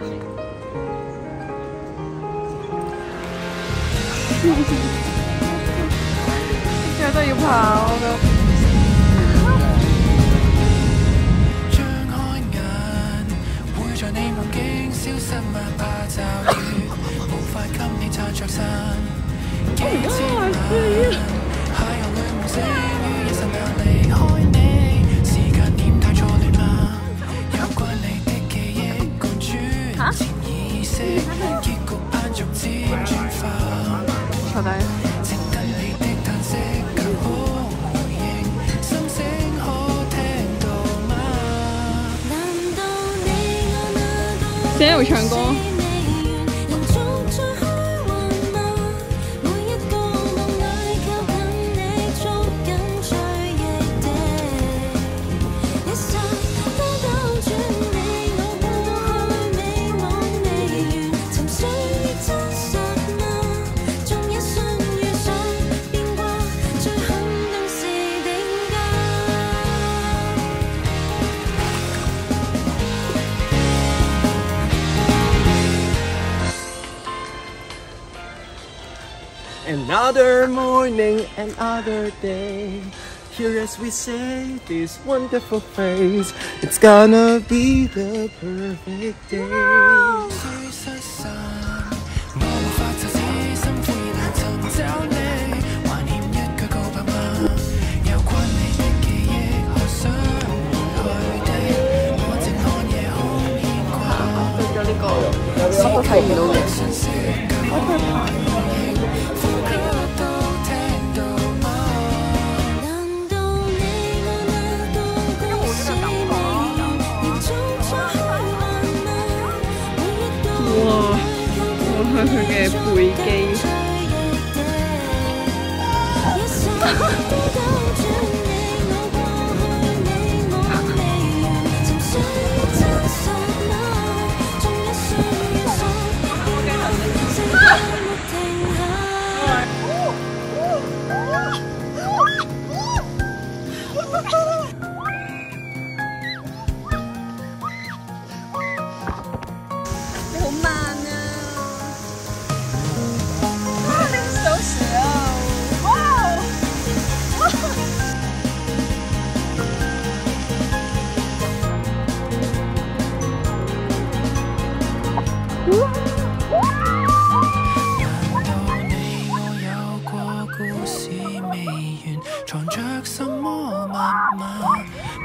现在都要跑了。好的。现在有唱歌。Another morning, another day. Here as we say this wonderful phrase, it's gonna be the perfect day. 佢嘅背肌。